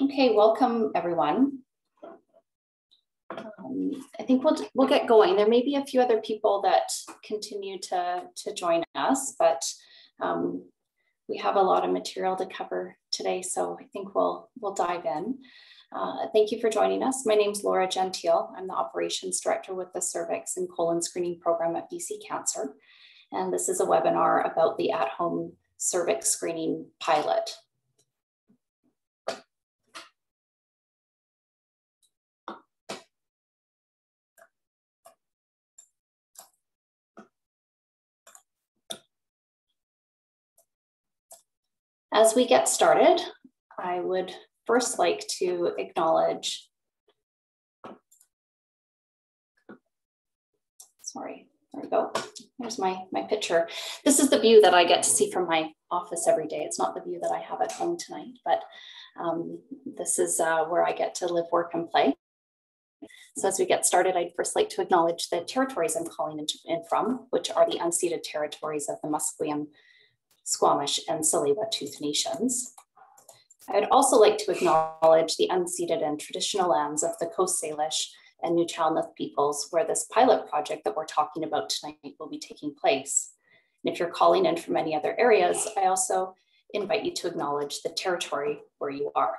Okay, welcome everyone. Um, I think we'll we'll get going. There may be a few other people that continue to, to join us, but um, we have a lot of material to cover today, so I think we'll we'll dive in. Uh, thank you for joining us. My name is Laura Gentile. I'm the Operations Director with the Cervix and Colon Screening Program at BC Cancer. And this is a webinar about the at-home cervix screening pilot. As we get started, I would first like to acknowledge, sorry, there we go. Here's my, my picture. This is the view that I get to see from my office every day. It's not the view that I have at home tonight, but um, this is uh, where I get to live, work, and play. So as we get started, I'd first like to acknowledge the territories I'm calling in, in from, which are the unceded territories of the Musqueam, Squamish, and Tsleil-Waututh nations. I'd also like to acknowledge the unceded and traditional lands of the Coast Salish and Nuu-chah-nulth peoples where this pilot project that we're talking about tonight will be taking place. And if you're calling in from any other areas, I also invite you to acknowledge the territory where you are.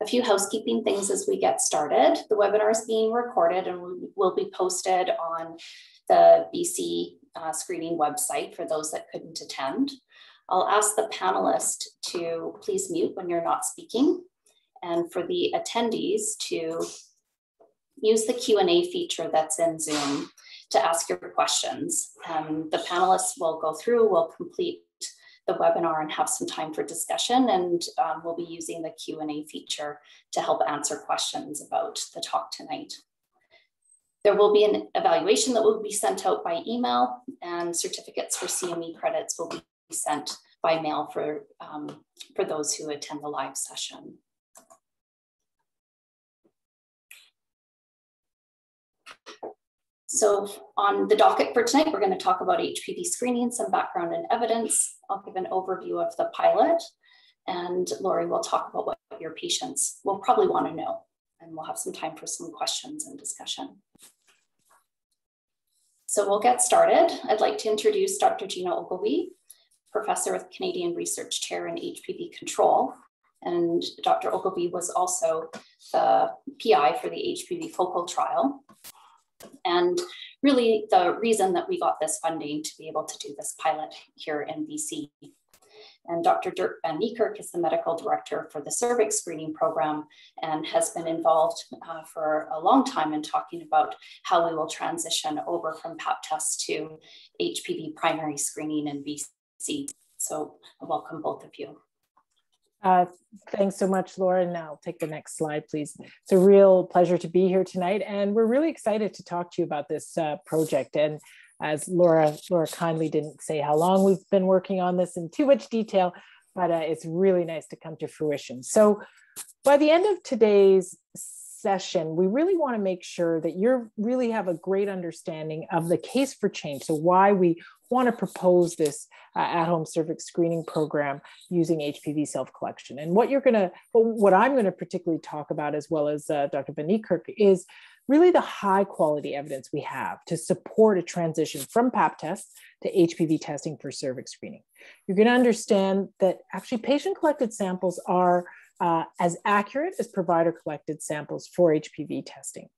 A few housekeeping things as we get started. The webinar is being recorded and will be posted on the BC uh, screening website for those that couldn't attend. I'll ask the panelist to please mute when you're not speaking and for the attendees to use the Q&A feature that's in Zoom to ask your questions. Um, the panelists will go through, will complete the webinar and have some time for discussion. And um, we'll be using the Q&A feature to help answer questions about the talk tonight. There will be an evaluation that will be sent out by email and certificates for CME credits will be sent by mail for, um, for those who attend the live session. So on the docket for tonight, we're going to talk about HPV screening, some background and evidence. I'll give an overview of the pilot and Lori will talk about what your patients will probably want to know and we'll have some time for some questions and discussion. So we'll get started. I'd like to introduce Dr. Gina Ogilvie, professor with Canadian Research Chair in HPV Control. And Dr. Ogilvie was also the PI for the HPV focal trial and really the reason that we got this funding to be able to do this pilot here in BC. And Dr. Dirk Van Niekerk is the medical director for the cervix screening program and has been involved uh, for a long time in talking about how we will transition over from pap tests to HPV primary screening in BC. So welcome both of you. Uh, thanks so much, Laura. And now take the next slide, please. It's a real pleasure to be here tonight. And we're really excited to talk to you about this uh, project. And as Laura, Laura kindly didn't say how long we've been working on this in too much detail, but uh, it's really nice to come to fruition. So by the end of today's session, we really want to make sure that you really have a great understanding of the case for change. So why we want to propose this uh, at-home cervix screening program using HPV self-collection. And what you're going to, what I'm going to particularly talk about, as well as uh, Dr. Van is really the high quality evidence we have to support a transition from pap tests to HPV testing for cervix screening. You're going to understand that actually patient collected samples are uh, as accurate as provider collected samples for HPV testing.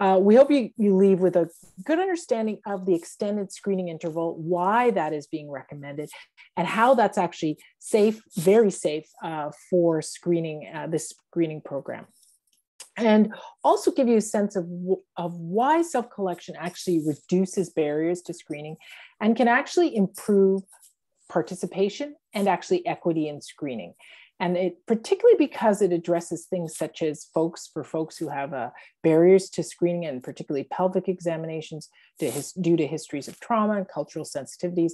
Uh, we hope you, you leave with a good understanding of the extended screening interval, why that is being recommended, and how that's actually safe, very safe uh, for screening uh, this screening program. And also give you a sense of, of why self-collection actually reduces barriers to screening and can actually improve participation and actually equity in screening. And it particularly because it addresses things such as folks for folks who have uh, barriers to screening and particularly pelvic examinations to his, due to histories of trauma and cultural sensitivities,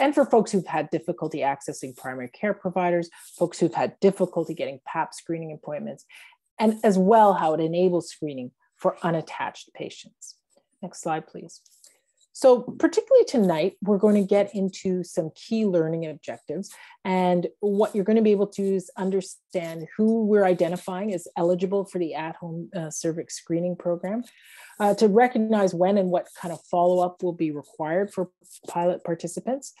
and for folks who've had difficulty accessing primary care providers, folks who've had difficulty getting PAP screening appointments, and as well how it enables screening for unattached patients. Next slide, please. So, particularly tonight, we're going to get into some key learning objectives. And what you're going to be able to is understand who we're identifying as eligible for the at home uh, cervix screening program, uh, to recognize when and what kind of follow up will be required for pilot participants,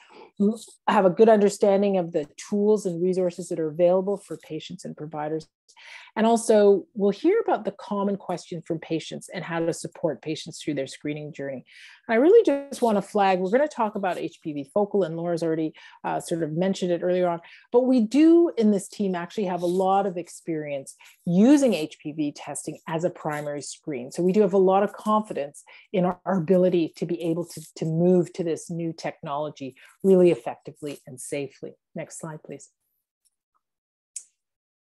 have a good understanding of the tools and resources that are available for patients and providers and also, we'll hear about the common questions from patients and how to support patients through their screening journey. I really just want to flag, we're going to talk about HPV focal, and Laura's already uh, sort of mentioned it earlier on, but we do in this team actually have a lot of experience using HPV testing as a primary screen. So we do have a lot of confidence in our, our ability to be able to, to move to this new technology really effectively and safely. Next slide, please.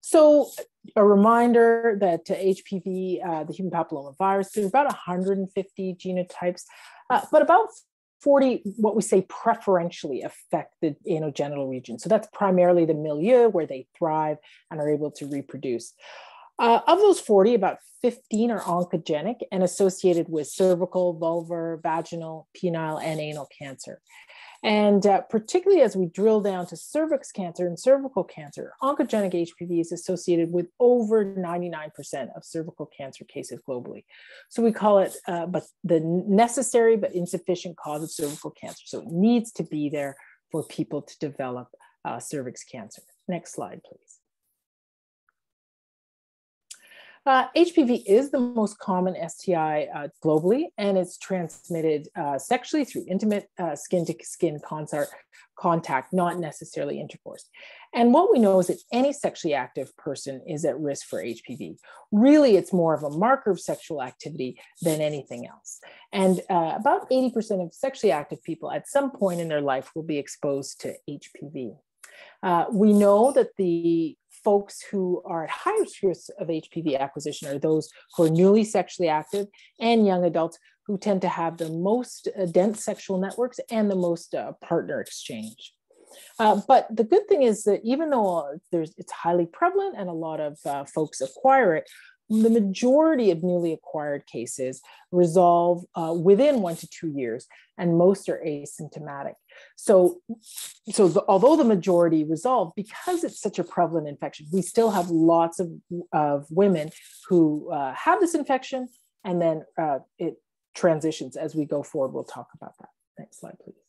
So a reminder that HPV, uh, the human papillomavirus, there's about 150 genotypes, uh, but about 40, what we say preferentially affect the anogenital region. So that's primarily the milieu where they thrive and are able to reproduce. Uh, of those 40, about 15 are oncogenic and associated with cervical, vulvar, vaginal, penile, and anal cancer. And uh, particularly as we drill down to cervix cancer and cervical cancer, oncogenic HPV is associated with over 99% of cervical cancer cases globally. So we call it uh, but the necessary but insufficient cause of cervical cancer. So it needs to be there for people to develop uh, cervix cancer. Next slide, please. Uh, HPV is the most common STI uh, globally, and it's transmitted uh, sexually through intimate skin to skin contact, not necessarily intercourse. And what we know is that any sexually active person is at risk for HPV. Really, it's more of a marker of sexual activity than anything else. And uh, about 80% of sexually active people at some point in their life will be exposed to HPV. Uh, we know that the folks who are at highest risk of HPV acquisition are those who are newly sexually active and young adults who tend to have the most uh, dense sexual networks and the most uh, partner exchange. Uh, but the good thing is that even though there's, it's highly prevalent and a lot of uh, folks acquire it, the majority of newly acquired cases resolve uh, within one to two years, and most are asymptomatic. So, so the, although the majority resolve, because it's such a prevalent infection, we still have lots of, of women who uh, have this infection, and then uh, it transitions as we go forward. We'll talk about that. Next slide, please.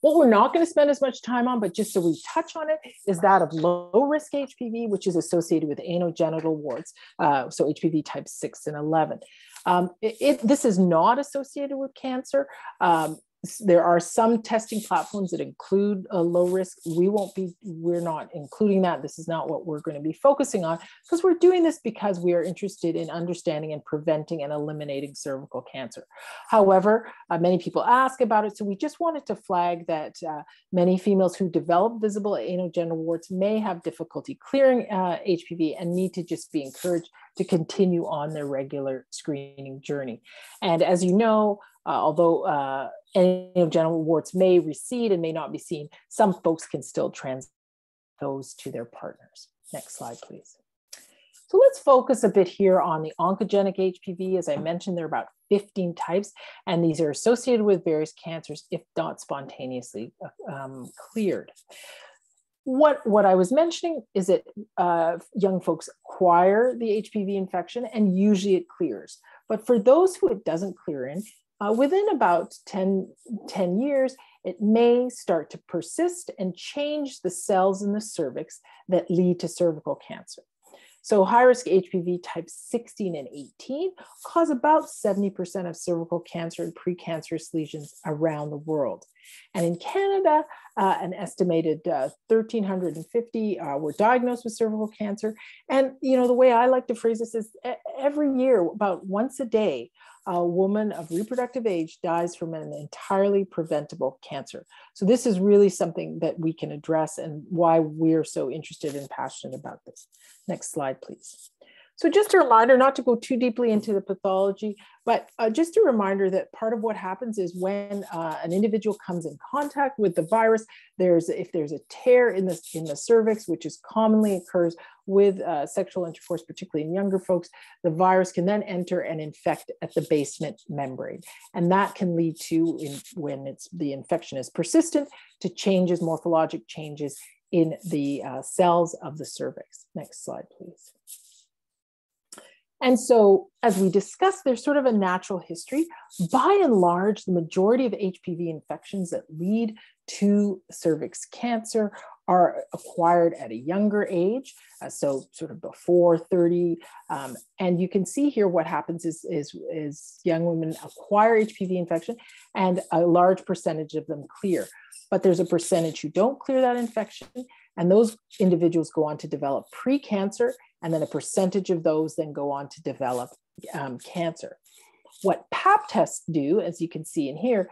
What we're not going to spend as much time on, but just so we touch on it, is that of low risk HPV, which is associated with anogenital warts, uh, so HPV type 6 and 11. Um, it, it, this is not associated with cancer. Um, there are some testing platforms that include a low risk. We won't be, we're not including that. This is not what we're going to be focusing on because we're doing this because we are interested in understanding and preventing and eliminating cervical cancer. However, uh, many people ask about it. So we just wanted to flag that uh, many females who develop visible anogenital warts may have difficulty clearing uh, HPV and need to just be encouraged to continue on their regular screening journey. And as you know, uh, although uh, anogenital warts may recede and may not be seen, some folks can still transmit those to their partners. Next slide, please. So let's focus a bit here on the oncogenic HPV. As I mentioned, there are about 15 types, and these are associated with various cancers if not spontaneously um, cleared. What, what I was mentioning is that uh, young folks acquire the HPV infection and usually it clears. But for those who it doesn't clear in, uh, within about 10, 10 years, it may start to persist and change the cells in the cervix that lead to cervical cancer. So high risk HPV types 16 and 18 cause about 70% of cervical cancer and precancerous lesions around the world. And in Canada, uh, an estimated uh, 1,350 uh, were diagnosed with cervical cancer. And, you know, the way I like to phrase this is every year, about once a day, a woman of reproductive age dies from an entirely preventable cancer. So this is really something that we can address and why we're so interested and passionate about this. Next slide, please. So just a reminder not to go too deeply into the pathology, but uh, just a reminder that part of what happens is when uh, an individual comes in contact with the virus, there's if there's a tear in the, in the cervix, which is commonly occurs with uh, sexual intercourse, particularly in younger folks, the virus can then enter and infect at the basement membrane. And that can lead to, in, when it's the infection is persistent, to changes, morphologic changes in the uh, cells of the cervix. Next slide, please. And so, as we discussed, there's sort of a natural history. By and large, the majority of HPV infections that lead to cervix cancer are acquired at a younger age, uh, so sort of before 30. Um, and you can see here what happens is, is, is young women acquire HPV infection and a large percentage of them clear. But there's a percentage who don't clear that infection, and those individuals go on to develop precancer and then a percentage of those then go on to develop um, cancer. What PAP tests do, as you can see in here,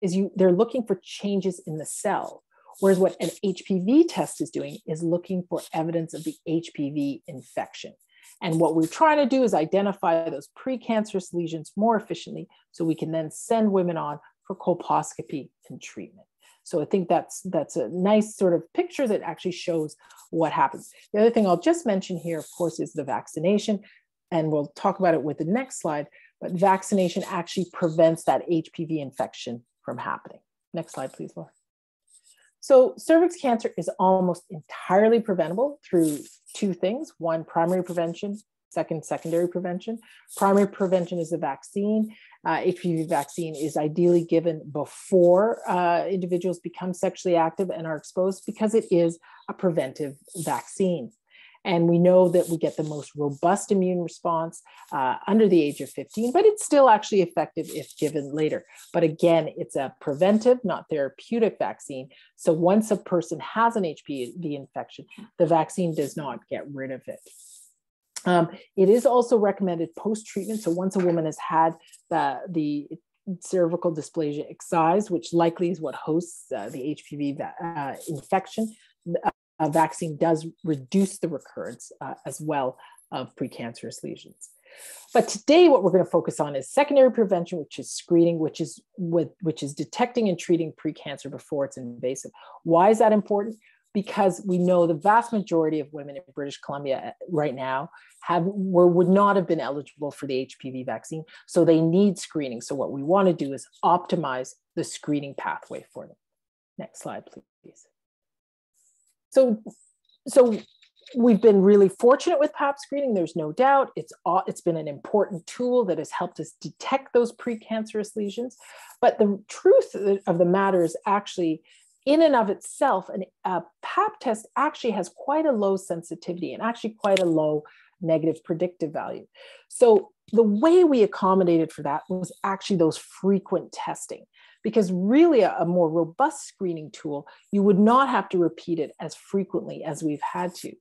is you they're looking for changes in the cell. Whereas what an HPV test is doing is looking for evidence of the HPV infection. And what we're trying to do is identify those precancerous lesions more efficiently so we can then send women on for colposcopy and treatment. So I think that's that's a nice sort of picture that actually shows what happens. The other thing I'll just mention here, of course, is the vaccination, and we'll talk about it with the next slide. But vaccination actually prevents that HPV infection from happening. Next slide, please, Laura. So cervix cancer is almost entirely preventable through two things. One, primary prevention, second, secondary prevention. Primary prevention is the vaccine uh, HPV vaccine is ideally given before uh, individuals become sexually active and are exposed because it is a preventive vaccine. And we know that we get the most robust immune response uh, under the age of 15, but it's still actually effective if given later. But again, it's a preventive, not therapeutic vaccine. So once a person has an HPV infection, the vaccine does not get rid of it. Um, it is also recommended post-treatment. So once a woman has had the, the cervical dysplasia excised, which likely is what hosts uh, the HPV uh, infection, a vaccine does reduce the recurrence uh, as well of precancerous lesions. But today, what we're going to focus on is secondary prevention, which is screening, which is with which is detecting and treating precancer before it's invasive. Why is that important? because we know the vast majority of women in British Columbia uh, right now have were would not have been eligible for the HPV vaccine, so they need screening. So what we want to do is optimize the screening pathway for them. Next slide, please. So, so we've been really fortunate with PAP screening. There's no doubt. It's it's been an important tool that has helped us detect those precancerous lesions. But the truth of the matter is actually in and of itself, an, a PAP test actually has quite a low sensitivity and actually quite a low negative predictive value. So the way we accommodated for that was actually those frequent testing, because really a, a more robust screening tool, you would not have to repeat it as frequently as we've had to.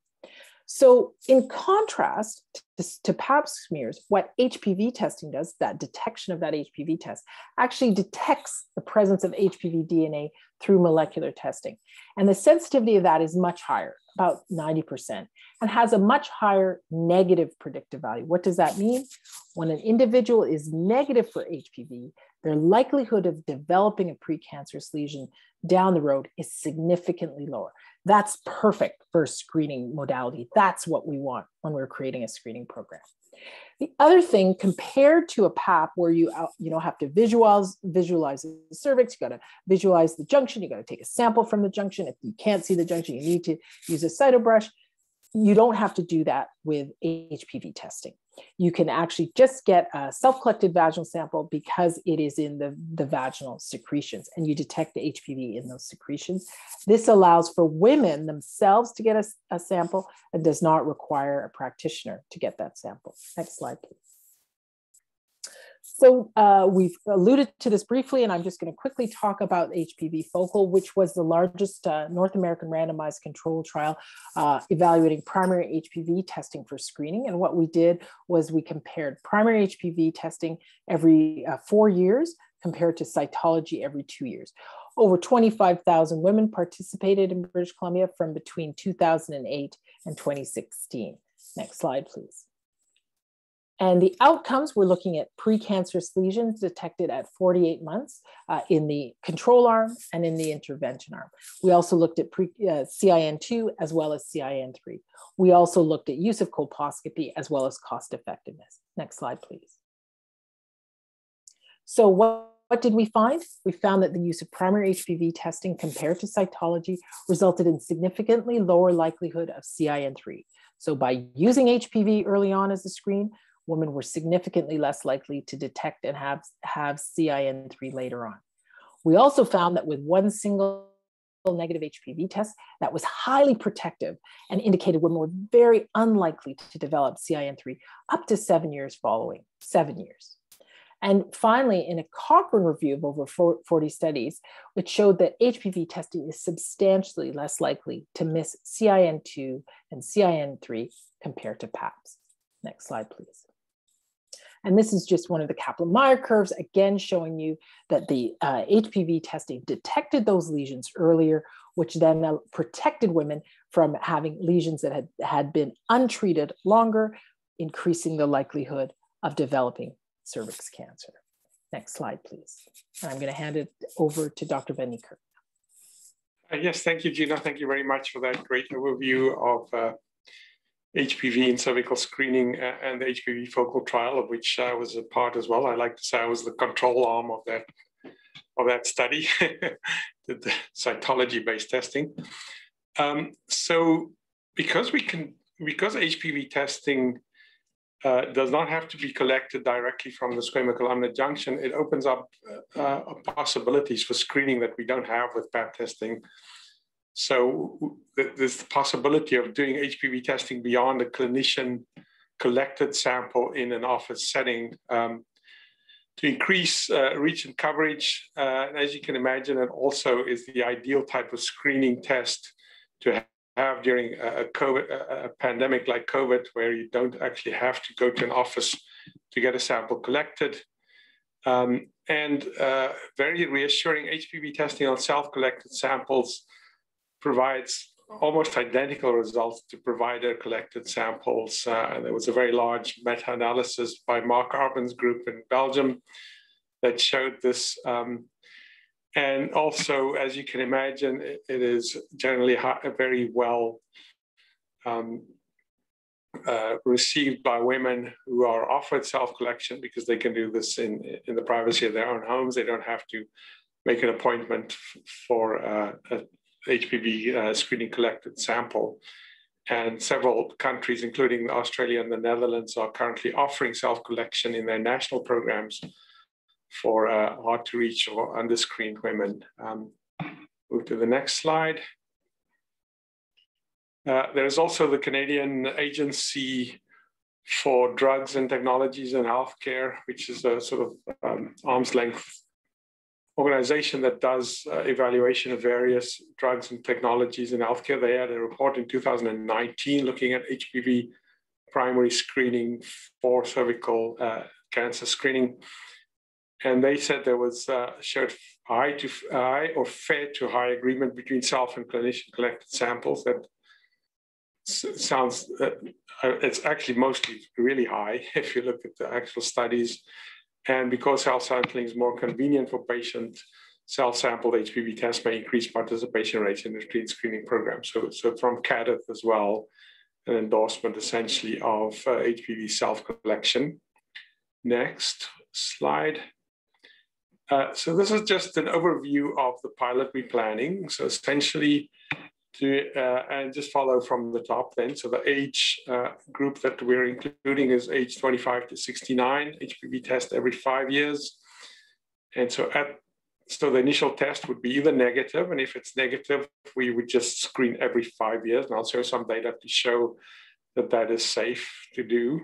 So, in contrast to, to, pap smears, what HPV testing does, that detection of that HPV test, actually detects the presence of HPV DNA through molecular testing. And the sensitivity of that is much higher, about 90%, and has a much higher negative predictive value. What does that mean? When an individual is negative for HPV, their likelihood of developing a precancerous lesion down the road is significantly lower. That's perfect for screening modality. That's what we want when we're creating a screening program. The other thing, compared to a PAP where you you know have to visualize visualize the cervix, you got to visualize the junction, you got to take a sample from the junction. If you can't see the junction, you need to use a cytobrush. You don't have to do that with HPV testing you can actually just get a self-collected vaginal sample because it is in the, the vaginal secretions and you detect the HPV in those secretions. This allows for women themselves to get a, a sample and does not require a practitioner to get that sample. Next slide, please. So uh, we've alluded to this briefly, and I'm just going to quickly talk about HPV focal, which was the largest uh, North American randomized control trial uh, evaluating primary HPV testing for screening. And what we did was we compared primary HPV testing every uh, four years compared to cytology every two years. Over 25,000 women participated in British Columbia from between 2008 and 2016. Next slide, please. And the outcomes, we're looking at precancerous lesions detected at 48 months uh, in the control arm and in the intervention arm. We also looked at pre, uh, CIN2 as well as CIN3. We also looked at use of colposcopy as well as cost effectiveness. Next slide, please. So what, what did we find? We found that the use of primary HPV testing compared to cytology resulted in significantly lower likelihood of CIN3. So by using HPV early on as a screen, women were significantly less likely to detect and have, have CIN3 later on. We also found that with one single negative HPV test that was highly protective and indicated women were very unlikely to develop CIN3 up to seven years following, seven years. And finally, in a Cochrane review of over 40 studies, which showed that HPV testing is substantially less likely to miss CIN2 and CIN3 compared to PAPS. Next slide, please. And this is just one of the Kaplan-Meier curves, again showing you that the uh, HPV testing detected those lesions earlier, which then uh, protected women from having lesions that had, had been untreated longer, increasing the likelihood of developing cervix cancer. Next slide, please. I'm going to hand it over to Dr. Van Niekerk. Uh, yes, thank you, Gina. Thank you very much for that great overview of uh, HPV and cervical screening and the HPV focal trial, of which I was a part as well. I like to say I was the control arm of that of that study, the cytology-based testing. Um, so, because we can, because HPV testing uh, does not have to be collected directly from the squamous junction, it opens up uh, possibilities for screening that we don't have with PAP testing. So there's the possibility of doing HPV testing beyond a clinician collected sample in an office setting um, to increase uh, reach and coverage. Uh, and as you can imagine, it also is the ideal type of screening test to have during a, COVID, a pandemic like COVID, where you don't actually have to go to an office to get a sample collected. Um, and uh, very reassuring HPV testing on self-collected samples provides almost identical results to provider collected samples. Uh, there was a very large meta-analysis by Marc Arbyn's group in Belgium that showed this. Um, and also, as you can imagine, it, it is generally very well um, uh, received by women who are offered self-collection because they can do this in, in the privacy of their own homes. They don't have to make an appointment for uh, a HPV uh, screening collected sample. And several countries, including Australia and the Netherlands, are currently offering self collection in their national programs for uh, hard to reach or underscreened women. Um, move to the next slide. Uh, there is also the Canadian Agency for Drugs and Technologies in Healthcare, which is a sort of um, arm's length organization that does uh, evaluation of various drugs and technologies in healthcare. They had a report in 2019 looking at HPV primary screening for cervical uh, cancer screening. And they said there was uh, showed high to high or fair to high agreement between self and clinician collected samples. That sounds, uh, it's actually mostly really high if you look at the actual studies and because self-sampling is more convenient for patients, self-sampled HPV tests may increase participation rates in the screening program. So, so from CADTH as well, an endorsement essentially of uh, HPV self-collection. Next slide. Uh, so this is just an overview of the pilot we're planning. So essentially, to uh, and just follow from the top then. So the age uh, group that we're including is age 25 to 69, HPV test every five years. And so at so the initial test would be either negative, and if it's negative, we would just screen every five years. And I'll show some data to show that that is safe to do.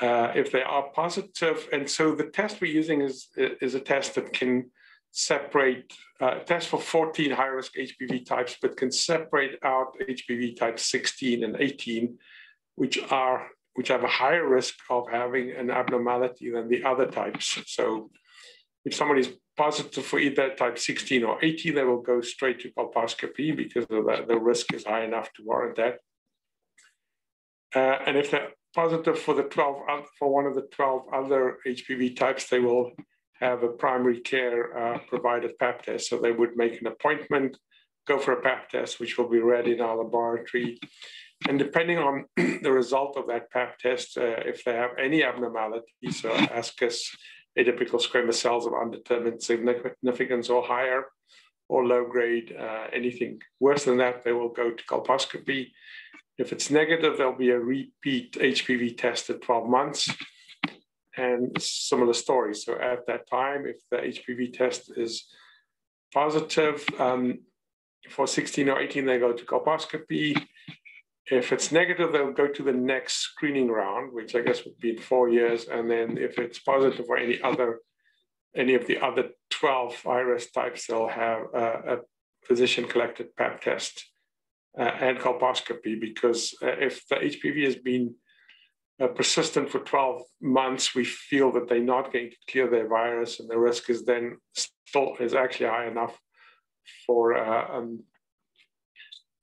Uh, if they are positive, and so the test we're using is, is a test that can separate, uh, test for 14 high risk HPV types, but can separate out HPV types 16 and 18, which are which have a higher risk of having an abnormality than the other types. So if somebody is positive for either type 16 or 18, they will go straight to colposcopy because the, the risk is high enough to warrant that. Uh, and if they're positive for the 12 for one of the 12 other HPV types, they will have a primary care uh, provided pap test. So they would make an appointment, go for a pap test, which will be read in our laboratory. And depending on the result of that pap test, uh, if they have any abnormalities, so ascus atypical squamous cells of undetermined significance or higher, or low grade, uh, anything worse than that, they will go to colposcopy. If it's negative, there'll be a repeat HPV test at 12 months and similar stories. So at that time, if the HPV test is positive, um, for 16 or 18, they go to colposcopy. If it's negative, they'll go to the next screening round, which I guess would be in four years. And then if it's positive for any other, any of the other 12 iris types, they'll have a, a physician collected pap test uh, and colposcopy because uh, if the HPV has been persistent for 12 months, we feel that they're not going to clear their virus, and the risk is then still is actually high enough for uh, um,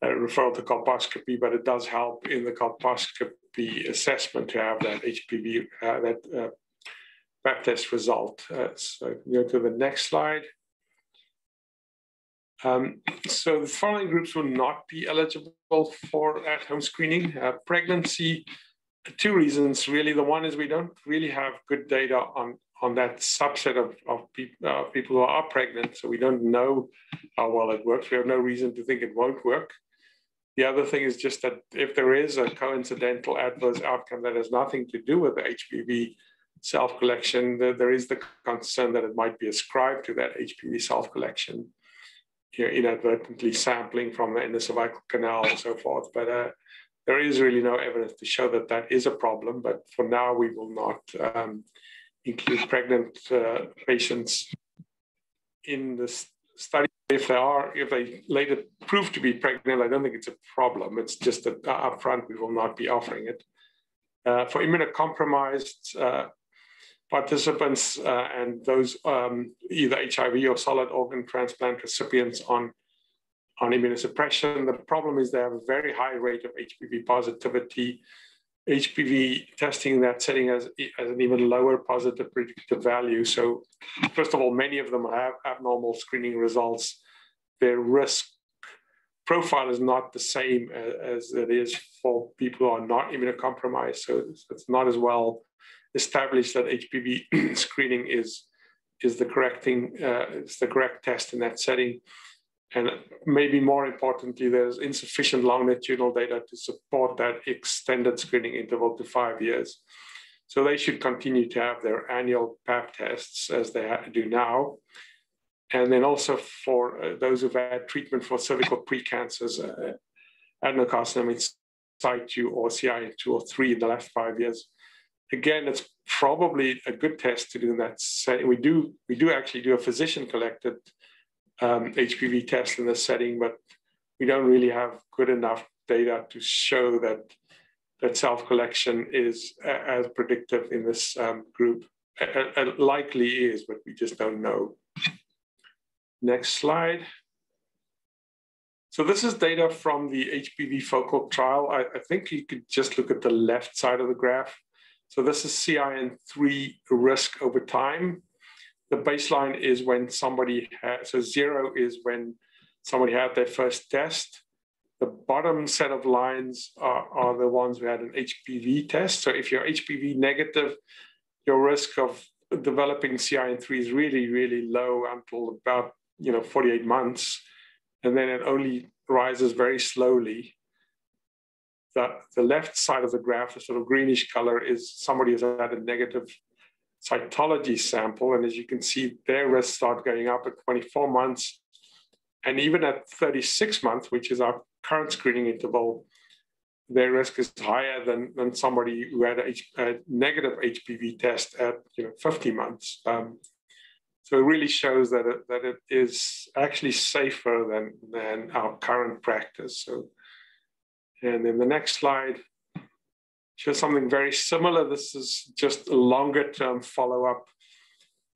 referral to colposcopy, but it does help in the colposcopy assessment to have that HPV, uh, that uh, pap test result. Uh, so go to the next slide. Um, so the following groups will not be eligible for at-home screening. Uh, pregnancy, two reasons really. The one is we don't really have good data on, on that subset of, of pe uh, people who are pregnant, so we don't know how well it works. We have no reason to think it won't work. The other thing is just that if there is a coincidental adverse outcome that has nothing to do with the HPV self-collection, there is the concern that it might be ascribed to that HPV self-collection you know, inadvertently sampling from the endocervical canal and so forth. But uh, there is really no evidence to show that that is a problem. But for now, we will not um, include pregnant uh, patients in the study. If they are, if they later prove to be pregnant, I don't think it's a problem. It's just that uh, upfront we will not be offering it. Uh, for immunocompromised uh, participants uh, and those um, either HIV or solid organ transplant recipients on, on immunosuppression. The problem is they have a very high rate of HPV positivity. HPV testing in that setting has, has an even lower positive predictive value. So, first of all, many of them have abnormal screening results. Their risk profile is not the same as, as it is for people who are not immunocompromised. So, it's not as well established that HPV screening is is the correct thing, uh, is the correct test in that setting. And maybe more importantly, there's insufficient longitudinal data to support that extended screening interval to five years. So they should continue to have their annual PAP tests as they do now. And then also for uh, those who've had treatment for cervical precancers, uh, adenocarcinoma in situ or CIN2 or 3 in the last five years, again, it's probably a good test to do in that setting. We do we do actually do a physician collected um, HPV test in this setting, but we don't really have good enough data to show that that self collection is as predictive in this um, group. It likely is, but we just don't know. Next slide. So this is data from the HPV focal trial. I, I think you could just look at the left side of the graph. So this is CIN3 risk over time. The baseline is when somebody has, so zero is when somebody had their first test. The bottom set of lines are, are the ones who had an HPV test. So if you're HPV negative, your risk of developing CIN3 is really, really low until about you know 48 months. And then it only rises very slowly the, the left side of the graph, the sort of greenish color, is somebody has had a negative cytology sample. And as you can see, their risks start going up at 24 months. And even at 36 months, which is our current screening interval, their risk is higher than, than somebody who had a negative HPV test at you know 50 months. Um, so it really shows that it, that it is actually safer than, than our current practice. So and in the next slide, shows something very similar. This is just a longer term follow up.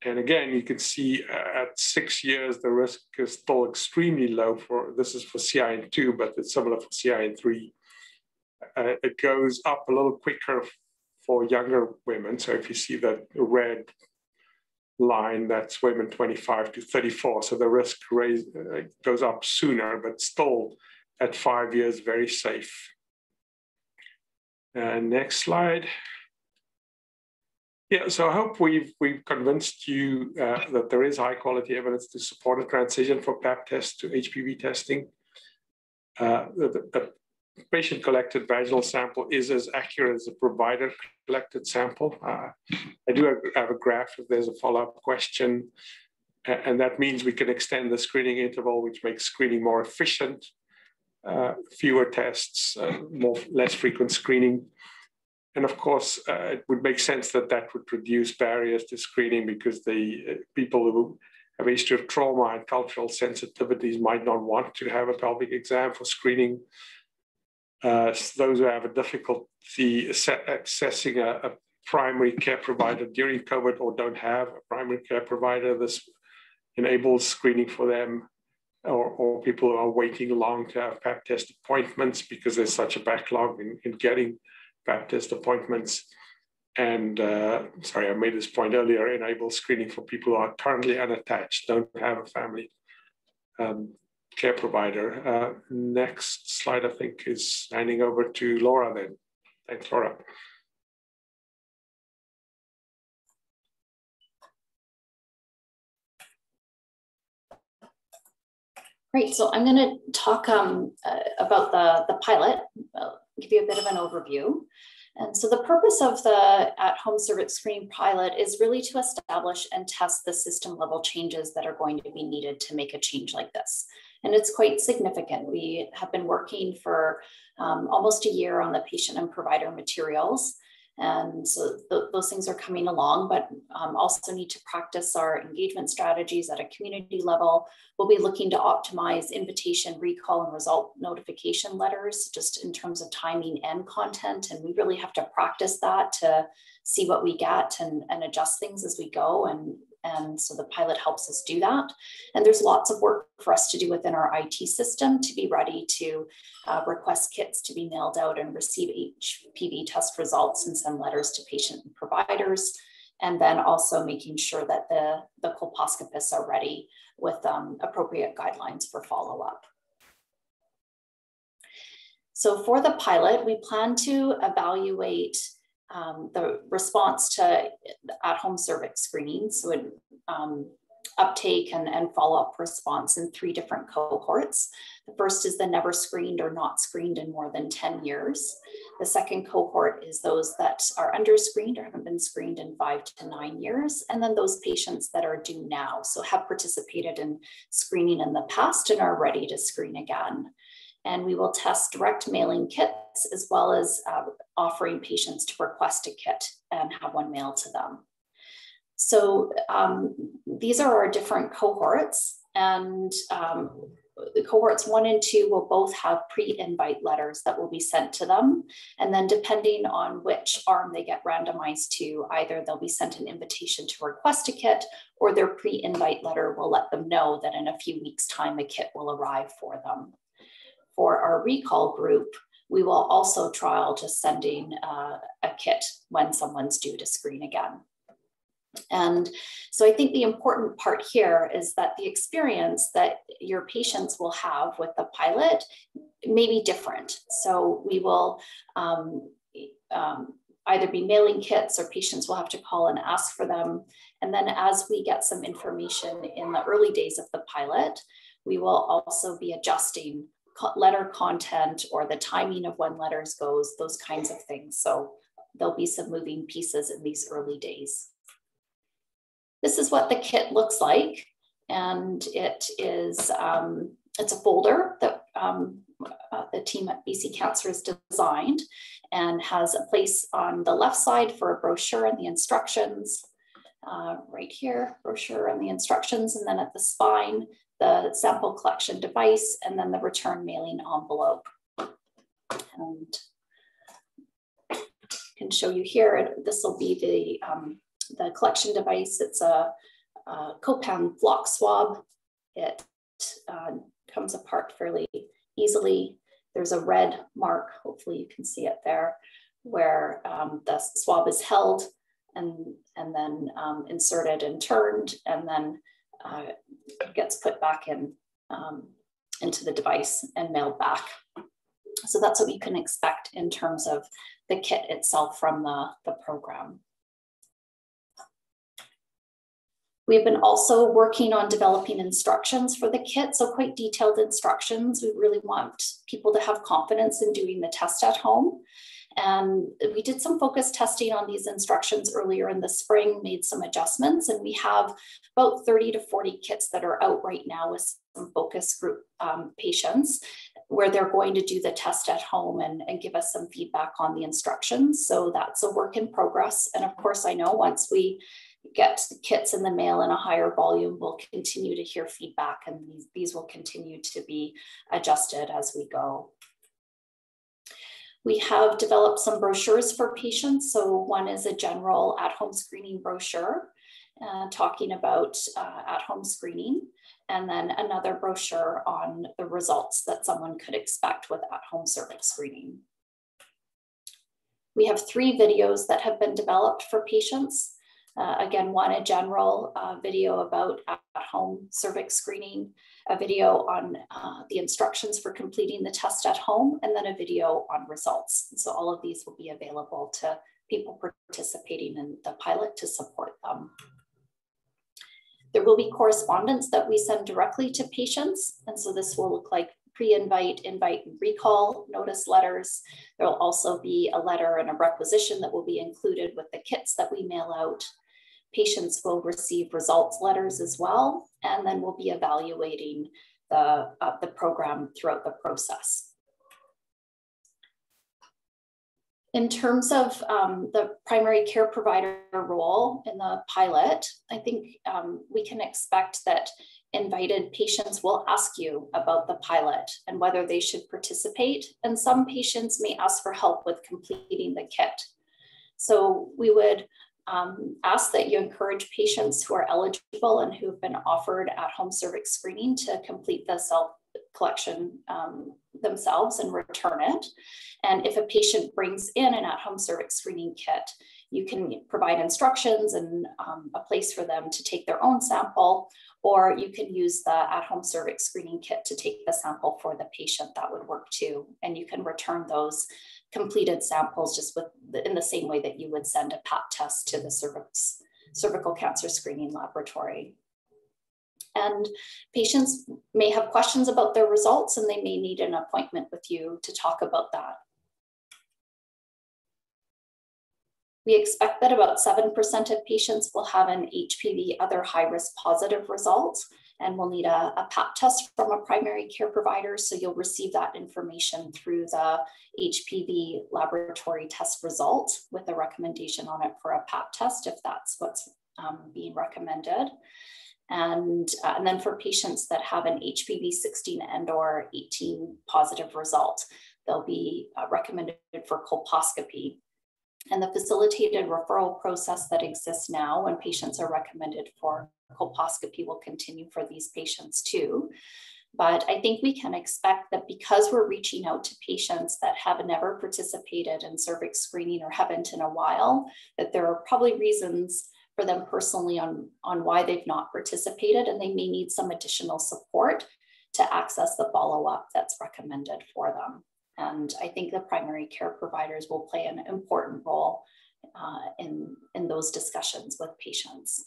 And again, you can see uh, at six years, the risk is still extremely low for, this is for CIN2, but it's similar for CIN3. Uh, it goes up a little quicker for younger women. So if you see that red line, that's women 25 to 34. So the risk raise, uh, goes up sooner, but still at five years, very safe. Uh, next slide. Yeah, so I hope we've we've convinced you uh, that there is high quality evidence to support a transition from pap test to HPV testing. Uh, the, the, patient collected vaginal sample is as accurate as the provider collected sample. Uh, I do have, a graph if there's a follow-up question, and that means we can extend the screening interval, which makes screening more efficient, uh, fewer tests, uh, more less frequent screening. And of course, uh, it would make sense that that would reduce barriers to screening because the uh, people who have a history of trauma and cultural sensitivities might not want to have a pelvic exam for screening. Uh, those who have a difficulty accessing a, a, primary care provider during COVID or don't have a primary care provider, this enables screening for them. Or, or people who are waiting long to have pap test appointments because there's such a backlog in, in getting pap test appointments. And uh, sorry, I made this point earlier, enable screening for people who are currently unattached, don't have a family um, care provider. Uh, next slide, I think, is handing over to Laura then. Thanks, Laura. Great, so I'm going to talk um, uh, about the, the pilot, I'll give you a bit of an overview. And so the purpose of the at-home cervix screen pilot is really to establish and test the system level changes that are going to be needed to make a change like this. And it's quite significant. We have been working for um, almost a year on the patient and provider materials. And so th those things are coming along, but um, also need to practice our engagement strategies at a community level. We'll be looking to optimize invitation, recall, and result notification letters just in terms of timing and content. And we really have to practice that to see what we get and, and adjust things as we go and and so the pilot helps us do that. And there's lots of work for us to do within our IT system to be ready to uh, request kits to be mailed out and receive HPV test results and send letters to patient and providers. And then also making sure that the, the colposcopists are ready with um, appropriate guidelines for follow-up. So for the pilot, we plan to evaluate um, the response to at-home cervix screening, so it, um, uptake and, and follow-up response in three different cohorts. The first is the never screened or not screened in more than 10 years. The second cohort is those that are under screened or haven't been screened in five to nine years. And then those patients that are due now, so have participated in screening in the past and are ready to screen again and we will test direct mailing kits as well as uh, offering patients to request a kit and have one mailed to them. So um, these are our different cohorts and um, the cohorts one and two will both have pre-invite letters that will be sent to them. And then depending on which arm they get randomized to, either they'll be sent an invitation to request a kit or their pre-invite letter will let them know that in a few weeks time, a kit will arrive for them for our recall group, we will also trial just sending uh, a kit when someone's due to screen again. And so I think the important part here is that the experience that your patients will have with the pilot may be different. So we will um, um, either be mailing kits or patients will have to call and ask for them. And then as we get some information in the early days of the pilot, we will also be adjusting letter content or the timing of when letters goes, those kinds of things. So there'll be some moving pieces in these early days. This is what the kit looks like. And it is, um, it's a folder that um, uh, the team at BC Cancer has designed and has a place on the left side for a brochure and the instructions. Uh, right here, brochure and the instructions, and then at the spine, the sample collection device, and then the return mailing envelope. And I can show you here, this will be the, um, the collection device. It's a, a Copan FLOQSwab. It uh, comes apart fairly easily. There's a red mark, hopefully you can see it there, where um, the swab is held and, and then um, inserted and turned and then uh, gets put back in um, into the device and mailed back. So that's what you can expect in terms of the kit itself from the, the program. We've been also working on developing instructions for the kit, so quite detailed instructions. We really want people to have confidence in doing the test at home. And we did some focus testing on these instructions earlier in the spring, made some adjustments, and we have about 30 to 40 kits that are out right now with some focus group um, patients where they're going to do the test at home and, and give us some feedback on the instructions. So that's a work in progress. And of course, I know once we get the kits in the mail in a higher volume, we'll continue to hear feedback and these, these will continue to be adjusted as we go. We have developed some brochures for patients. So one is a general at-home screening brochure uh, talking about uh, at-home screening, and then another brochure on the results that someone could expect with at-home cervix screening. We have three videos that have been developed for patients. Uh, again, one a general uh, video about at-home cervix screening, a video on uh, the instructions for completing the test at home, and then a video on results. so all of these will be available to people participating in the pilot to support them. There will be correspondence that we send directly to patients. And so this will look like pre-invite, invite, and recall notice letters. There will also be a letter and a requisition that will be included with the kits that we mail out. Patients will receive results letters as well, and then we'll be evaluating the, uh, the program throughout the process. In terms of um, the primary care provider role in the pilot, I think um, we can expect that invited patients will ask you about the pilot and whether they should participate. And some patients may ask for help with completing the kit. So we would um, ask that you encourage patients who are eligible and who have been offered at-home cervix screening to complete the self collection um, themselves and return it. And if a patient brings in an at-home cervix screening kit, you can provide instructions and um, a place for them to take their own sample, or you can use the at-home cervix screening kit to take the sample for the patient. That would work too. And you can return those completed samples just with the, in the same way that you would send a pap test to the cervix, cervical cancer screening laboratory. And patients may have questions about their results and they may need an appointment with you to talk about that. We expect that about 7% of patients will have an HPV other high risk positive result and we'll need a, a pap test from a primary care provider. So you'll receive that information through the HPV laboratory test result with a recommendation on it for a pap test if that's what's um, being recommended. And, uh, and then for patients that have an HPV 16 and or 18 positive result, they'll be uh, recommended for colposcopy. And the facilitated referral process that exists now when patients are recommended for colposcopy will continue for these patients too. But I think we can expect that because we're reaching out to patients that have never participated in cervix screening or haven't in a while, that there are probably reasons for them personally on, on why they've not participated and they may need some additional support to access the follow-up that's recommended for them. And I think the primary care providers will play an important role uh, in, in those discussions with patients.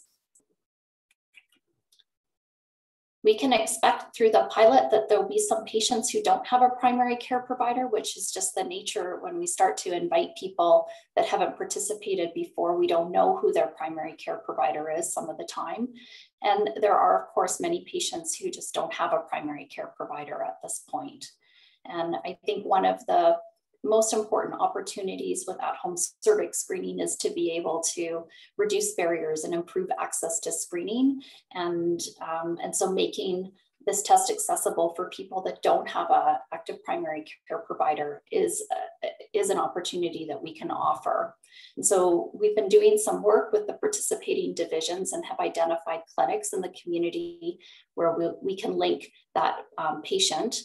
We can expect through the pilot that there'll be some patients who don't have a primary care provider, which is just the nature when we start to invite people that haven't participated before, we don't know who their primary care provider is some of the time. And there are, of course, many patients who just don't have a primary care provider at this point. And I think one of the most important opportunities with at-home cervix screening is to be able to reduce barriers and improve access to screening. And, um, and so making this test accessible for people that don't have a active primary care provider is, uh, is an opportunity that we can offer. And so we've been doing some work with the participating divisions and have identified clinics in the community where we, we can link that um, patient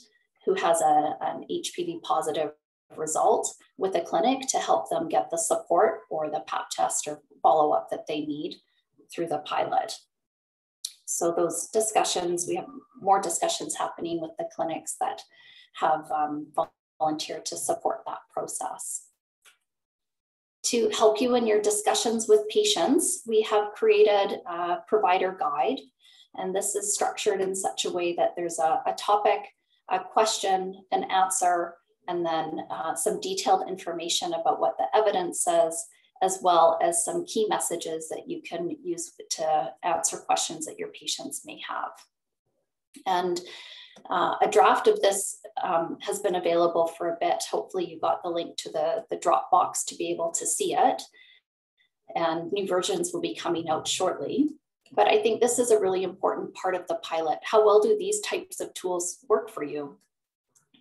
who has a, an HPV positive result with a clinic to help them get the support or the pap test or follow up that they need through the pilot. So those discussions, we have more discussions happening with the clinics that have um, volunteered to support that process. To help you in your discussions with patients, we have created a provider guide, and this is structured in such a way that there's a, a topic, a question, an answer, and then uh, some detailed information about what the evidence says, as well as some key messages that you can use to answer questions that your patients may have. And uh, a draft of this um, has been available for a bit. Hopefully you got the link to the, the Dropbox to be able to see it. And new versions will be coming out shortly. But I think this is a really important part of the pilot. How well do these types of tools work for you?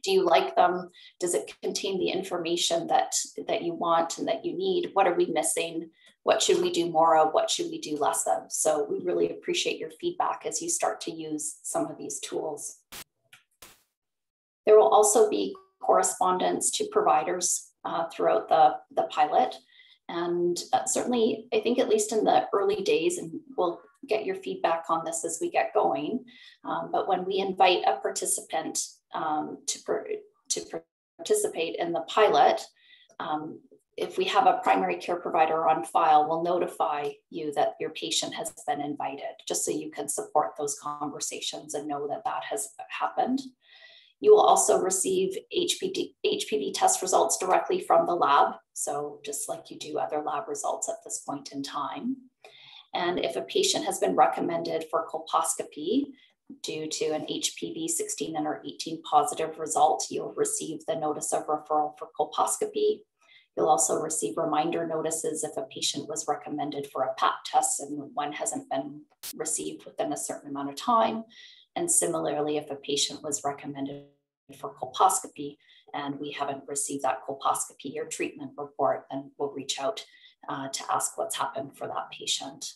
Do you like them? Does it contain the information that, that you want and that you need? What are we missing? What should we do more of? What should we do less of? So we really appreciate your feedback as you start to use some of these tools. There will also be correspondence to providers uh, throughout the, the pilot. And uh, certainly, I think at least in the early days, and we'll get your feedback on this as we get going, um, but when we invite a participant um, to, to participate in the pilot, um, if we have a primary care provider on file, we'll notify you that your patient has been invited, just so you can support those conversations and know that that has happened. You will also receive HPV, HPV test results directly from the lab. So just like you do other lab results at this point in time. And if a patient has been recommended for colposcopy, due to an HPV 16 and or 18 positive result, you'll receive the notice of referral for colposcopy. You'll also receive reminder notices if a patient was recommended for a PAP test and one hasn't been received within a certain amount of time. And similarly, if a patient was recommended for colposcopy and we haven't received that colposcopy or treatment report, then we'll reach out uh, to ask what's happened for that patient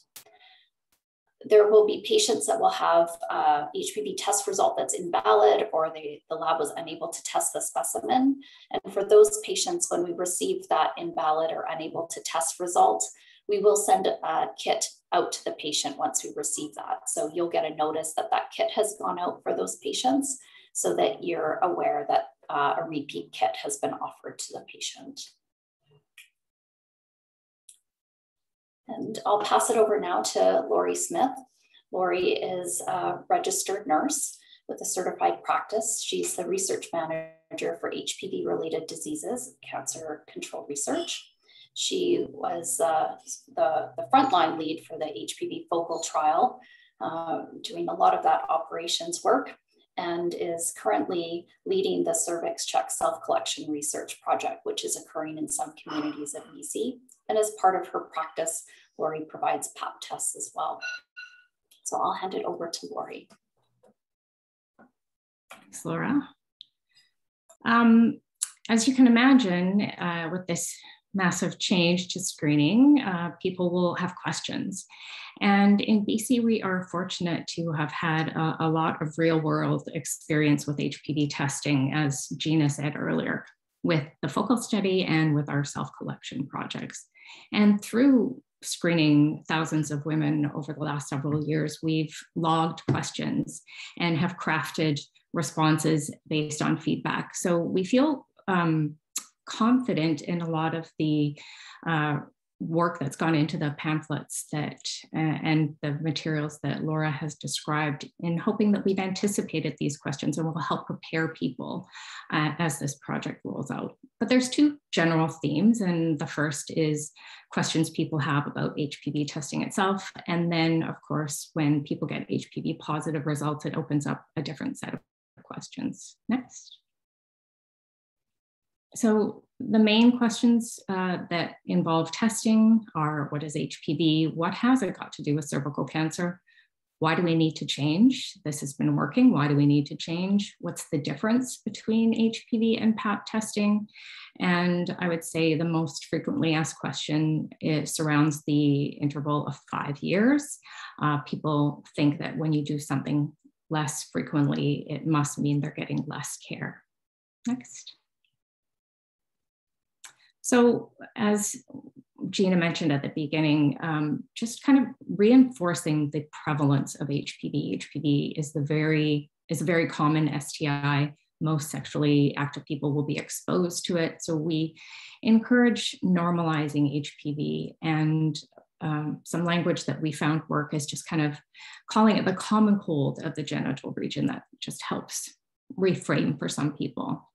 there will be patients that will have uh, HPV test result that's invalid or the, the lab was unable to test the specimen. And for those patients, when we receive that invalid or unable to test result, we will send a kit out to the patient once we receive that. So you'll get a notice that that kit has gone out for those patients so that you're aware that uh, a repeat kit has been offered to the patient. And I'll pass it over now to Laurie Smith. Laurie is a registered nurse with a certified practice. She's the research manager for HPV related diseases, cancer control research. She was uh, the, the frontline lead for the HPV focal trial, uh, doing a lot of that operations work and is currently leading the cervix check self-collection research project, which is occurring in some communities of BC. And as part of her practice, Laurie provides pap tests as well. So I'll hand it over to Laurie. Thanks, Laura. Um, as you can imagine, uh, with this massive change to screening, uh, people will have questions. And in BC, we are fortunate to have had a, a lot of real world experience with HPV testing, as Gina said earlier, with the focal study and with our self collection projects. And through screening thousands of women over the last several years, we've logged questions and have crafted responses based on feedback. So we feel um, confident in a lot of the uh, work that's gone into the pamphlets that uh, and the materials that Laura has described in hoping that we've anticipated these questions and will help prepare people uh, as this project rolls out. But there's two general themes and the first is questions people have about HPV testing itself. And then of course, when people get HPV positive results, it opens up a different set of questions. Next. So the main questions uh, that involve testing are what is HPV? What has it got to do with cervical cancer? Why do we need to change? This has been working. Why do we need to change? What's the difference between HPV and PAP testing? And I would say the most frequently asked question surrounds the interval of five years. Uh, people think that when you do something less frequently, it must mean they're getting less care. Next. So as Gina mentioned at the beginning, um, just kind of reinforcing the prevalence of HPV. HPV is the very is a very common STI. Most sexually active people will be exposed to it. So we encourage normalizing HPV and um, some language that we found work is just kind of calling it the common cold of the genital region that just helps reframe for some people.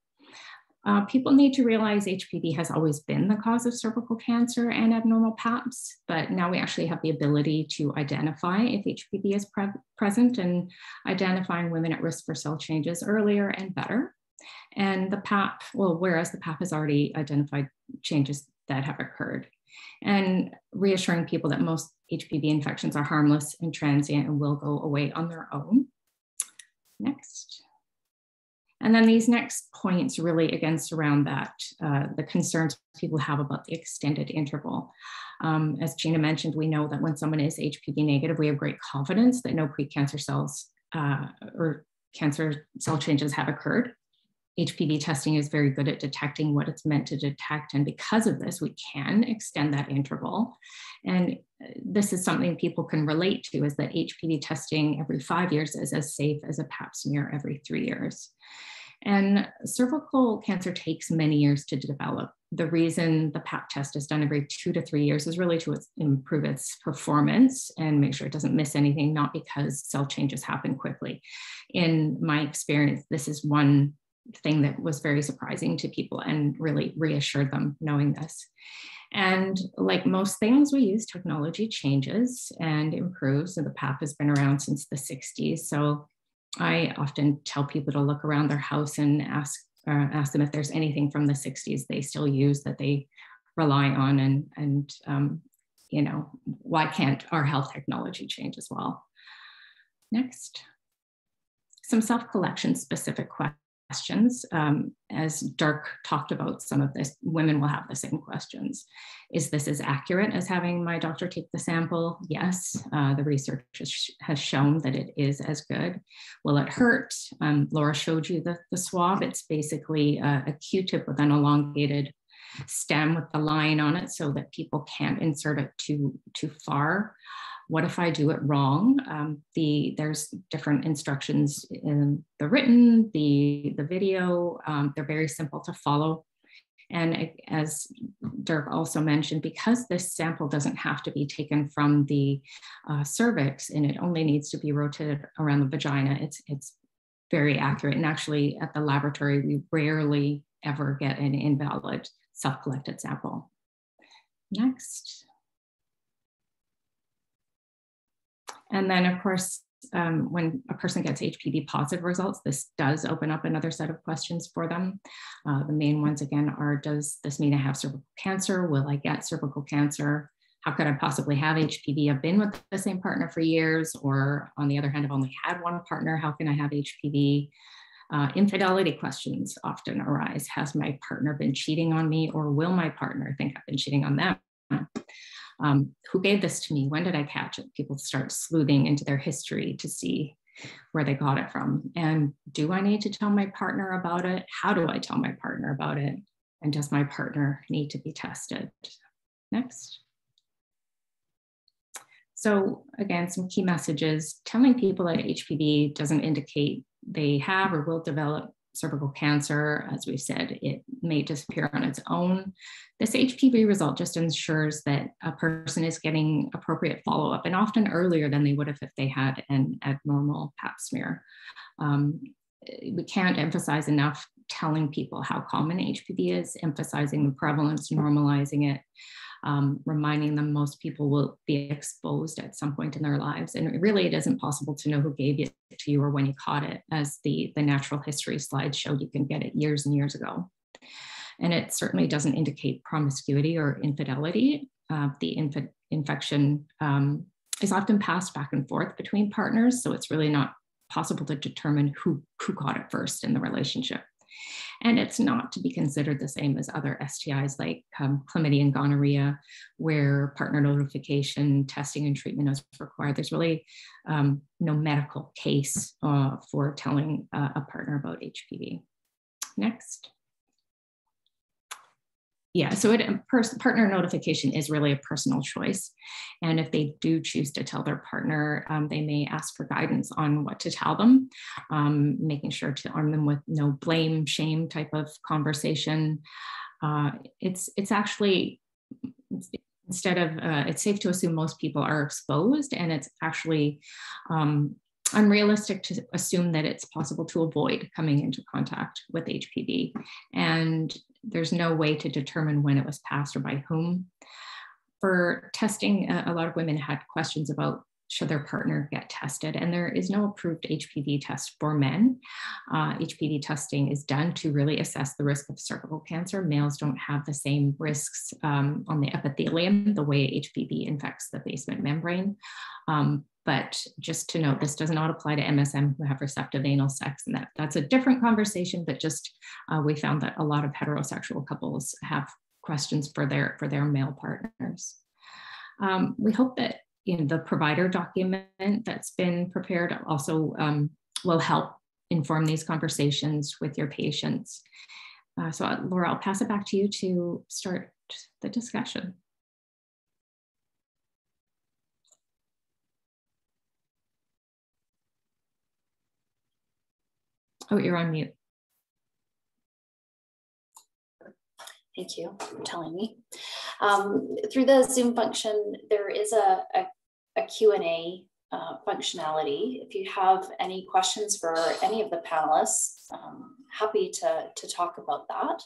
Uh, people need to realize HPV has always been the cause of cervical cancer and abnormal PAPs, but now we actually have the ability to identify if HPV is pre present and identifying women at risk for cell changes earlier and better. And the PAP, well, whereas the PAP has already identified changes that have occurred. And reassuring people that most HPV infections are harmless and transient and will go away on their own. Next. And then these next points really again surround that, uh, the concerns people have about the extended interval. Um, as Gina mentioned, we know that when someone is HPV negative, we have great confidence that no precancer cells uh, or cancer cell changes have occurred. HPV testing is very good at detecting what it's meant to detect. And because of this, we can extend that interval. And uh, this is something people can relate to is that HPV testing every five years is as safe as a pap smear every three years. And cervical cancer takes many years to develop. The reason the PAP test is done every two to three years is really to improve its performance and make sure it doesn't miss anything, not because cell changes happen quickly. In my experience, this is one thing that was very surprising to people and really reassured them knowing this. And like most things, we use technology changes and improves. And the PAP has been around since the 60s. So I often tell people to look around their house and ask uh, ask them if there's anything from the 60s they still use that they rely on and and um, you know why can't our health technology change as well next some self-collection specific questions questions. Um, as Dirk talked about some of this, women will have the same questions. Is this as accurate as having my doctor take the sample? Yes, uh, the research has shown that it is as good. Will it hurt? Um, Laura showed you the, the swab. It's basically a a Q-tip with an elongated stem with the line on it so that people can't insert it too, too far what if I do it wrong? Um, the there's different instructions in the written, the the video. Um, they're very simple to follow. And as Dirk also mentioned, because this sample doesn't have to be taken from the uh, cervix and it only needs to be rotated around the vagina, it's it's very accurate. And actually, at the laboratory, we rarely ever get an invalid self-collected sample. Next. And then of course, um, when a person gets HPV positive results, this does open up another set of questions for them. Uh, the main ones again are, does this mean I have cervical cancer? Will I get cervical cancer? How could I possibly have HPV? I've been with the same partner for years, or on the other hand, I've only had one partner. How can I have HPV? Uh, infidelity questions often arise. Has my partner been cheating on me, or will my partner think I've been cheating on them? Um, who gave this to me? When did I catch it? People start sleuthing into their history to see where they got it from. And do I need to tell my partner about it? How do I tell my partner about it? And does my partner need to be tested? Next. So again, some key messages, telling people that HPV doesn't indicate they have or will develop cervical cancer, as we've said, it may disappear on its own. This HPV result just ensures that a person is getting appropriate follow up and often earlier than they would have if they had an abnormal pap smear. Um, we can't emphasize enough telling people how common HPV is, emphasizing the prevalence, normalizing it um, reminding them most people will be exposed at some point in their lives. And really, it isn't possible to know who gave it to you or when you caught it, as the, the natural history slide showed you can get it years and years ago. And it certainly doesn't indicate promiscuity or infidelity. Uh, the inf- infection um, is often passed back and forth between partners, so it's really not possible to determine who, who got it first in the relationship. And it's not to be considered the same as other STIs like um, chlamydia and gonorrhea, where partner notification, testing, and treatment is required. There's really um, no medical case uh, for telling uh, a partner about HPV. Next. Yeah, so it, partner notification is really a personal choice. And if they do choose to tell their partner, um, they may ask for guidance on what to tell them, um, making sure to arm them with no blame, shame type of conversation. Uh, it's, it's actually, instead of, uh, it's safe to assume most people are exposed and it's actually um, unrealistic to assume that it's possible to avoid coming into contact with HPV. And there's no way to determine when it was passed or by whom. For testing, uh, a lot of women had questions about should their partner get tested, and there is no approved HPV test for men. Uh, HPV testing is done to really assess the risk of cervical cancer. Males don't have the same risks um, on the epithelium, the way HPV infects the basement membrane. Um, but just to note, this does not apply to MSM who have receptive anal sex, and that, that's a different conversation. But just uh, we found that a lot of heterosexual couples have questions for their for their male partners. Um, we hope that you know the provider document that's been prepared also um, will help inform these conversations with your patients. Uh, so, uh, Laura, I'll pass it back to you to start the discussion. Oh, you're on mute. Thank you for telling me. Um, through the Zoom function, there is a, a, a Q&A uh, functionality. If you have any questions for any of the panelists, um, happy to, to talk about that.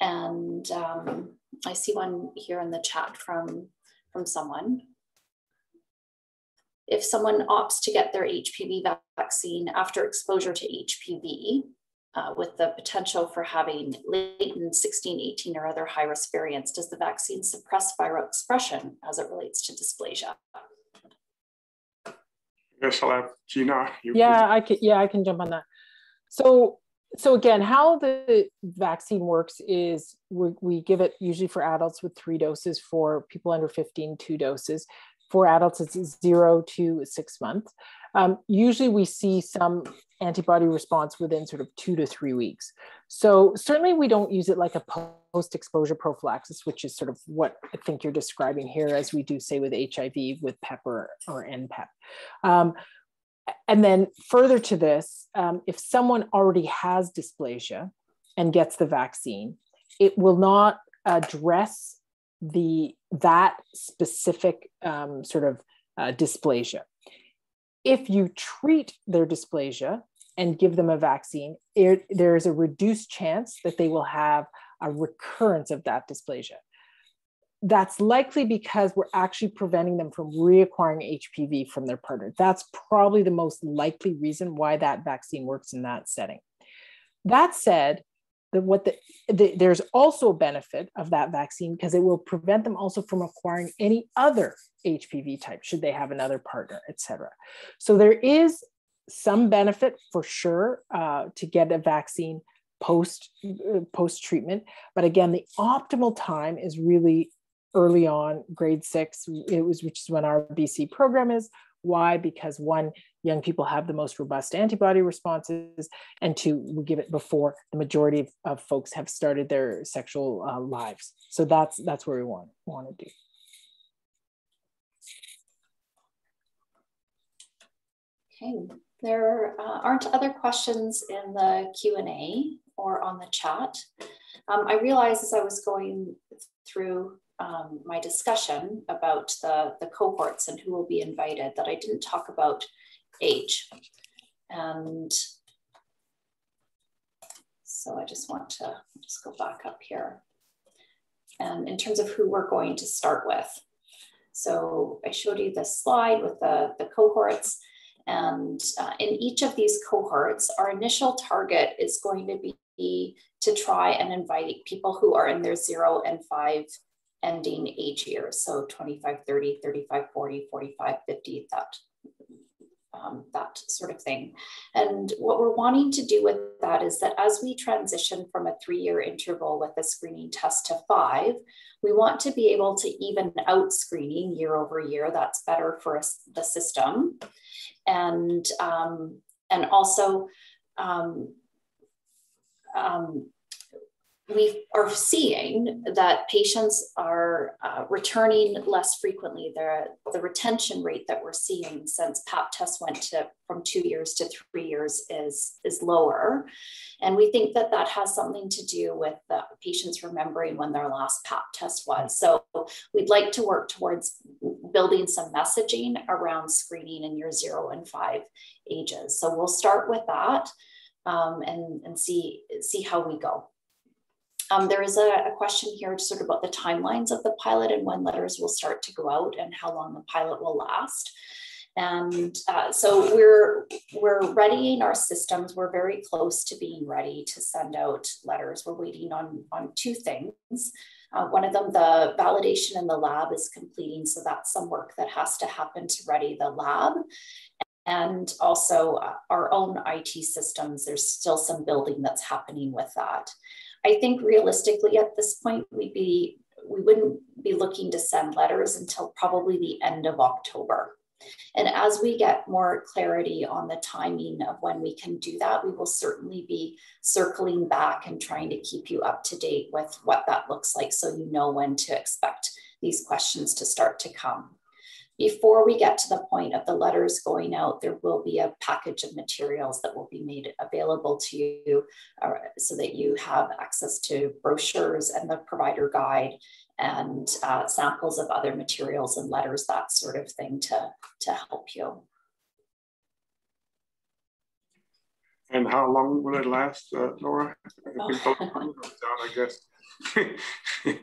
And um, I see one here in the chat from, from someone if someone opts to get their HPV vaccine after exposure to HPV, uh, with the potential for having latent 16, 18, or other high risk variants, does the vaccine suppress viral expression as it relates to dysplasia? Yes, I'll have Gina. yeah, I can. Yeah, I can jump on that. So, so again, how the vaccine works is we, we give it usually for adults with three doses. For people under 15, two doses for adults, it's zero to six months. Um, usually we see some antibody response within sort of two to three weeks. So certainly we don't use it like a post-exposure prophylaxis, which is sort of what I think you're describing here, as we do say with HIV, with PEP or, or NPEP. Um, and then further to this, um, if someone already has dysplasia and gets the vaccine, it will not address the that specific um, sort of uh, dysplasia. If you treat their dysplasia and give them a vaccine, it, there is a reduced chance that they will have a recurrence of that dysplasia. That's likely because we're actually preventing them from reacquiring HPV from their partner. That's probably the most likely reason why that vaccine works in that setting. That said, the, what the, the, there's also a benefit of that vaccine because it will prevent them also from acquiring any other HPV type should they have another partner, etc. So there is some benefit for sure uh, to get a vaccine post uh, post treatment, but again, the optimal time is really early on, grade six. It was which is when our BC program is. Why? Because one, young people have the most robust antibody responses, and two, we give it before the majority of, of folks have started their sexual uh, lives. So that's that's where we want want to do. Okay, there uh, aren't other questions in the Q&A or on the chat. Um, I realized as I was going through um, my discussion about the, the cohorts and who will be invited that I didn't talk about age. And so I just want to just go back up here. And in terms of who we're going to start with. So I showed you this slide with the, the cohorts. And uh, in each of these cohorts, our initial target is going to be to try and invite people who are in their zero and five ending age years. So 25, 30, 35, 40, 45, 50, that um, that sort of thing. And what we're wanting to do with that is that as we transition from a three year interval with a screening test to five, we want to be able to even out screening year over year. That's better for the system. And, um, and also, um, um, we are seeing that patients are uh, returning less frequently. The, the retention rate that we're seeing since PAP tests went to from two years to three years is, is lower. And we think that that has something to do with the patients remembering when their last PAP test was. So we'd like to work towards building some messaging around screening in your zero and five ages. So we'll start with that um, and, and see, see how we go. Um, there is a, a, question here sort of about the timelines of the pilot and when letters will start to go out and how long the pilot will last. And uh, so we're, we're readying our systems. We're very close to being ready to send out letters. We're waiting on, on two things. Uh, one of them, the validation in the lab is completing. So that's some work that has to happen to ready the lab and also uh, our own IT systems. There's still some building that's happening with that. I think realistically at this point, we'd be, we wouldn't be looking to send letters until probably the end of October. And as we get more clarity on the timing of when we can do that, we will certainly be circling back and trying to keep you up to date with what that looks like so you know when to expect these questions to start to come. Before we get to the point of the letters going out, there will be a package of materials that will be made available to you uh, so that you have access to brochures and the provider guide and uh, samples of other materials and letters, that sort of thing to, to help you. And how long will it last, uh, Laura? Oh. I guess.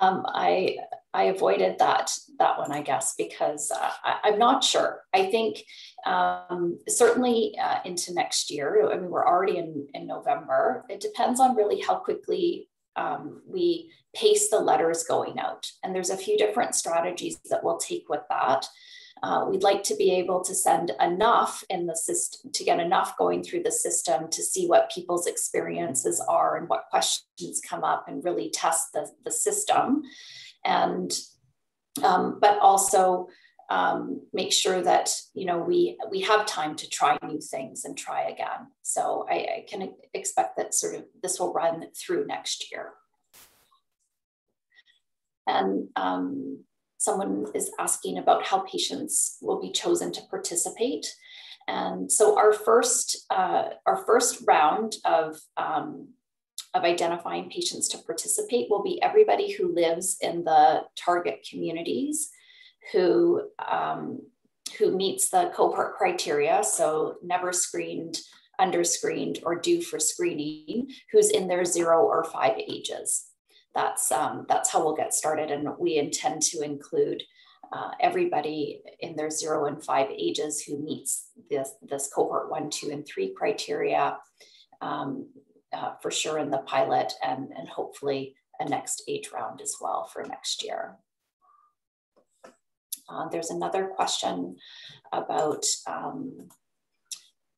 um, I I avoided that that one, I guess, because uh, I, am not sure. I think um, certainly uh, into next year. I mean, we're already in in November. It depends on really how quickly um, we pace the letters going out, and there's a few different strategies that we'll take with that. Uh, we'd like to be able to send enough in the system to get enough going through the system to see what people's experiences are and what questions come up and really test the, the system and um, but also um, make sure that you know we we have time to try new things and try again. So I, I can expect that sort of this will run through next year. And um, someone is asking about how patients will be chosen to participate. And so our first uh, our first round of um, of identifying patients to participate will be everybody who lives in the target communities who, um, who meets the cohort criteria, so never screened, under-screened, or due for screening, who's in their zero or five ages. That's, um, that's how we'll get started, and we intend to include uh, everybody in their zero and five ages who meets this, this cohort one, two, and three criteria. Um, uh, for sure in the pilot and, and hopefully a next age round as well for next year. Uh, there's another question about um,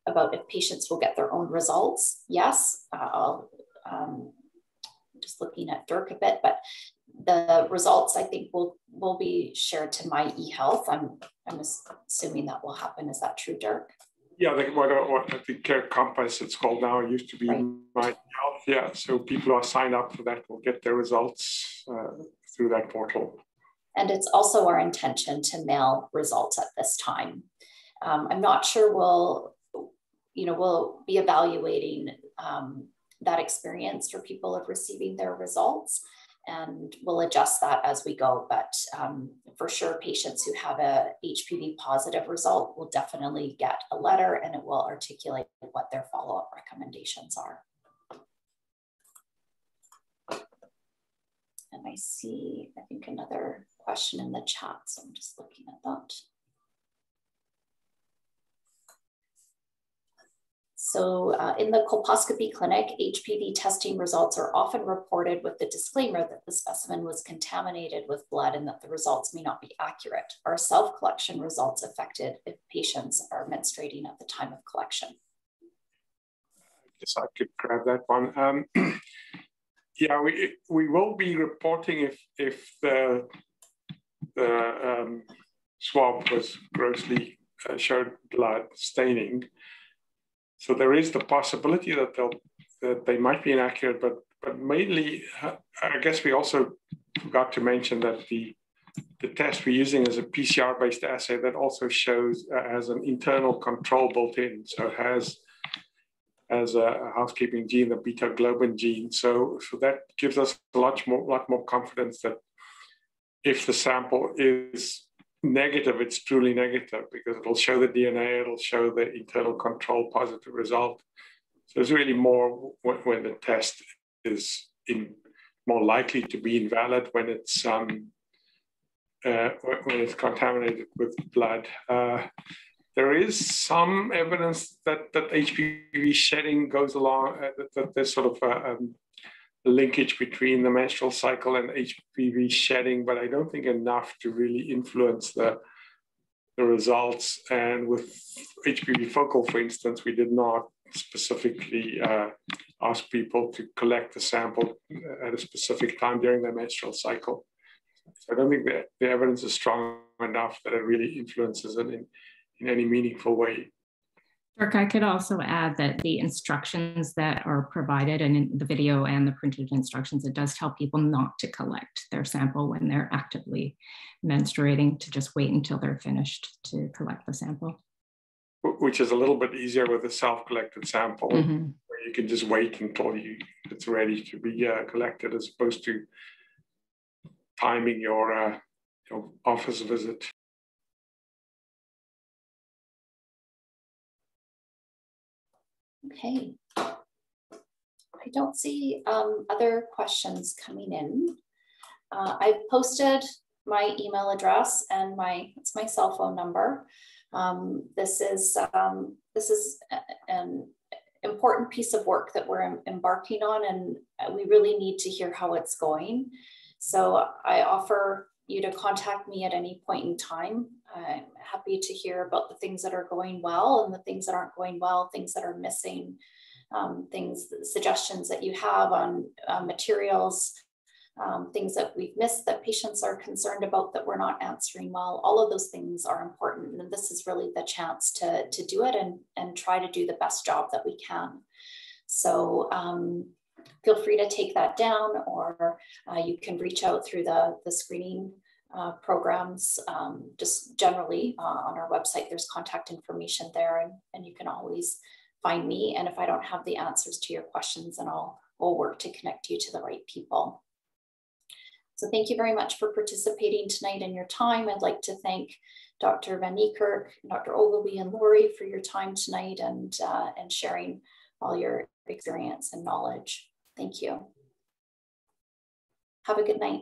about if patients will get their own results. Yes, uh, I'll um, just looking at Dirk a bit, but the results I think will will be shared to my eHealth. I'm I'm assuming that will happen. Is that true, Dirk? Yeah, the, what, what I think Care Compass it's called now it used to be right. My Health. Yeah, so people who are signed up for that will get their results uh, through that portal. And it's also our intention to mail results at this time. Um, I'm not sure we'll, you know, we'll be evaluating um, that experience for people of receiving their results and we'll adjust that as we go. But um, for sure, patients who have a HPV positive result will definitely get a letter and it will articulate what their follow-up recommendations are. And I see, I think another question in the chat, so I'm just looking at that. So uh, in the colposcopy clinic, HPV testing results are often reported with the disclaimer that the specimen was contaminated with blood and that the results may not be accurate. Are self-collection results affected if patients are menstruating at the time of collection? I guess I could grab that one. Um, yeah, we, we will be reporting if, if the, the um, swab was grossly uh, showed blood staining. So there is the possibility that they'll that they might be inaccurate, but but mainly, uh, I guess we also forgot to mention that the the test we're using is a PCR-based assay that also shows uh, has an internal control built in. So it has as a housekeeping gene, the beta globin gene. So, so that gives us a lot more, lot more confidence that if the sample is negative, it's truly negative because it'll show the DNA, it'll show the internal control positive result. So it's really more when, the test is in more likely to be invalid when it's um, uh, when it's contaminated with blood. Uh, there is some evidence that, that HPV shedding goes along, uh, that, that, there's sort of a, um, linkage between the menstrual cycle and HPV shedding, but I don't think enough to really influence the, the results. And with HPV focal, for instance, we did not specifically uh, ask people to collect the sample at a specific time during their menstrual cycle. So I don't think that the evidence is strong enough that it really influences it in, in any meaningful way. Dirk, I could also add that the instructions that are provided and in the video and the printed instructions, it does tell people not to collect their sample when they're actively menstruating, to just wait until they're finished to collect the sample. Which is a little bit easier with a self-collected sample, mm -hmm. where you can just wait until you, it's ready to be uh, collected as opposed to timing your, uh, your office visit. Okay. I don't see um, other questions coming in. Uh, I've posted my email address and my it's my cell phone number. Um, this is um, this is an important piece of work that we're embarking on, and we really need to hear how it's going. So I offer you to contact me at any point in time. I'm happy to hear about the things that are going well and the things that aren't going well, things that are missing, um, things, suggestions that you have on uh, materials, um, things that we've missed that patients are concerned about that we're not answering well. All of those things are important. And this is really the chance to, to do it and, and try to do the best job that we can. So um, feel free to take that down or uh, you can reach out through the, the screening uh, programs. Um, just generally uh, on our website, there's contact information there and, and you can always find me. And if I don't have the answers to your questions, then I'll, I'll work to connect you to the right people. So thank you very much for participating tonight and your time. I'd like to thank Dr. Van Niekerk, Dr. Ogilvie and Laurie for your time tonight and, uh, and sharing all your experience and knowledge. Thank you. Have a good night.